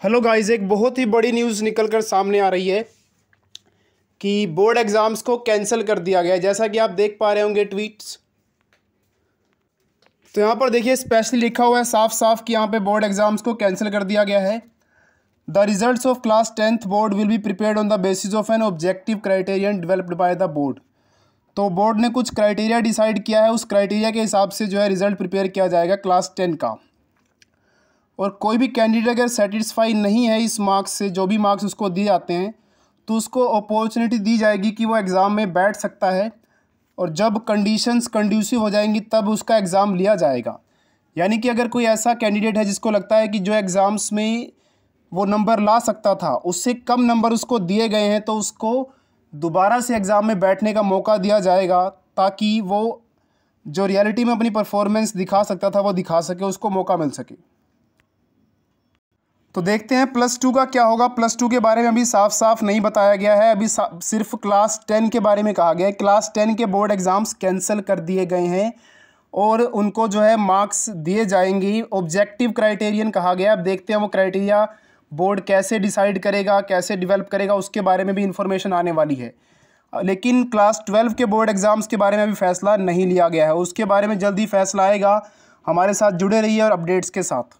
Hello guys, एक बहुत ही बड़ी न्यूज़ निकल कर सामने आ रही है कि बोर्ड एग्ज़ाम्स को कैंसिल कर दिया गया है। जैसा कि आप देख पा रहे होंगे ट्वीट्स। तो यहाँ पर देखिए स्पेशली लिखा हुआ है साफ़ साफ़ कि यहाँ पे बोर्ड एग्ज़ाम्स को कैंसिल कर दिया गया है। The results of class tenth board will be prepared on the basis of an objective criterion developed by the board तो बोर्ड ने कुछ क्राइटेरिया डिसाइड किया है, उस क्राइटेरिया के हिसाब से जो है रिज़ल्ट प्रिपेयर किया जाएगा क्लास टेन का। और कोई भी कैंडिडेट अगर सेटिस्फाई नहीं है इस मार्क्स से, जो भी मार्क्स उसको दिए जाते हैं तो उसको अपॉर्चुनिटी दी जाएगी कि वो एग्ज़ाम में बैठ सकता है और जब कंडीशंस कंड्यूसिव हो जाएँगी, तब उसका एग्ज़ाम लिया जाएगा। यानी कि अगर कोई ऐसा कैंडिडेट है जिसको लगता है कि जो एग्ज़ाम्स में वो नंबर ला सकता था, उससे कम नंबर उसको दिए गए हैं तो उसको दोबारा से एग्ज़ाम में बैठने का मौका दिया जाएगा, ताकि वो जो रियलिटी में अपनी परफॉर्मेंस दिखा सकता था, वो दिखा सके, उसको मौका मिल सके। तो देखते हैं प्लस टू का क्या होगा। प्लस टू के बारे में अभी साफ़ साफ़ नहीं बताया गया है। अभी सिर्फ़ क्लास टेन के बारे में कहा गया है। क्लास टेन के बोर्ड एग्ज़ाम्स कैंसिल कर दिए गए हैं और उनको जो है मार्क्स दिए जाएँगे। ऑब्जेक्टिव क्राइटेरियन कहा गया अब देखते हैं वो क्राइटेरिया बोर्ड कैसे डिसाइड करेगा, कैसे डिवेल्प करेगा, उसके बारे में भी इंफॉर्मेशन आने वाली है। लेकिन क्लास ट्वेल्व के बोर्ड एग्ज़ाम्स के बारे में अभी फ़ैसला नहीं लिया गया है। उसके बारे में जल्दी फैसला आएगा। हमारे साथ जुड़े रहिए और अपडेट्स के साथ।